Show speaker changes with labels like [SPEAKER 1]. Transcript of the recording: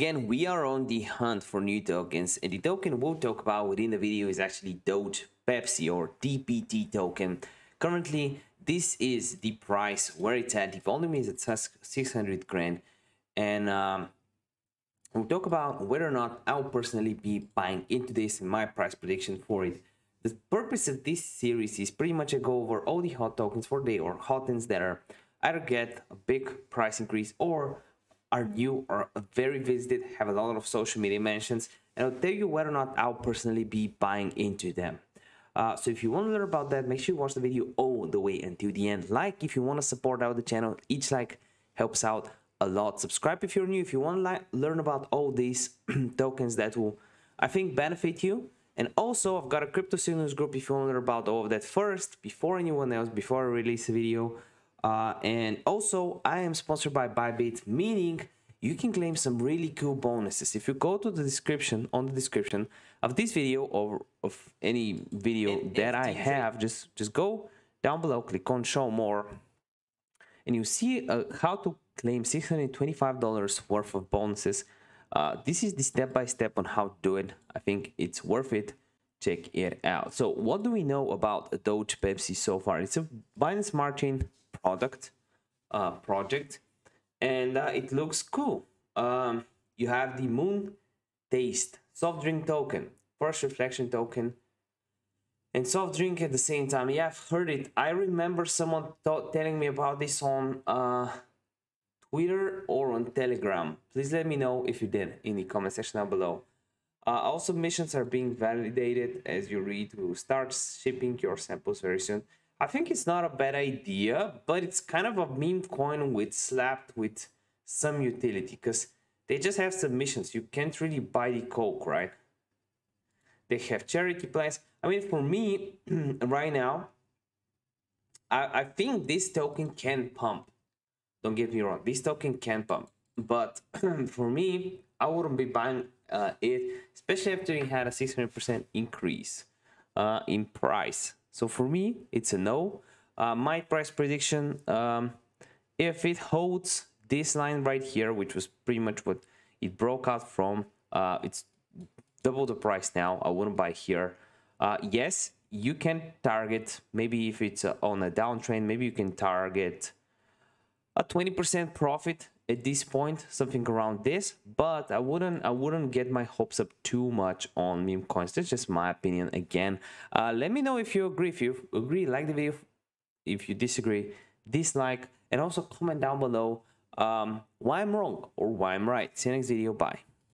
[SPEAKER 1] Again, we are on the hunt for new tokens and the token we'll talk about within the video is actually Doge Pepsi or DPT token. Currently, this is the price where it's at. The volume is at 600 grand and um, we'll talk about whether or not I'll personally be buying into this and my price prediction for it. The purpose of this series is pretty much to go over all the hot tokens for day or hotens that are either get a big price increase or are new or very visited, have a lot of social media mentions, and I'll tell you whether or not I'll personally be buying into them. Uh, so if you want to learn about that, make sure you watch the video all the way until the end. Like if you want to support out the channel, each like helps out a lot. Subscribe if you're new, if you want to learn about all these tokens that will, I think, benefit you. And also, I've got a crypto signals group if you want to learn about all of that first, before anyone else, before I release a video. Uh, and also, I am sponsored by Bybit, meaning you can claim some really cool bonuses. If you go to the description, on the description of this video or of any video and that I have, just, just go down below, click on show more, and you see uh, how to claim $625 worth of bonuses. Uh, this is the step-by-step -step on how to do it. I think it's worth it. Check it out. So what do we know about Doge Pepsi so far? It's a Binance Smart Chain product uh, project and uh, it looks cool. Um, you have the moon taste soft drink token first reflection token and soft drink at the same time. Yeah i've heard it. I remember someone telling me about this on uh, twitter or on telegram. Please let me know if you did in the comment section down below. Uh, all submissions are being validated as you read to start shipping your samples very soon I think it's not a bad idea, but it's kind of a meme coin with slapped with some utility because they just have submissions. You can't really buy the Coke, right? They have charity plans. I mean, for me, right now, I, I think this token can pump. Don't get me wrong, this token can pump. But for me, I wouldn't be buying uh, it, especially after it had a 600% increase uh, in price. So for me, it's a no. Uh, my price prediction, um, if it holds this line right here, which was pretty much what it broke out from, uh, it's double the price now. I wouldn't buy here. Uh, yes, you can target, maybe if it's uh, on a downtrend, maybe you can target a 20% profit at this point something around this but i wouldn't i wouldn't get my hopes up too much on meme coins. That's just my opinion again. Uh, let me know if you agree if you agree like the video if you disagree dislike and also comment down below um, why i'm wrong or why i'm right. See you next video. Bye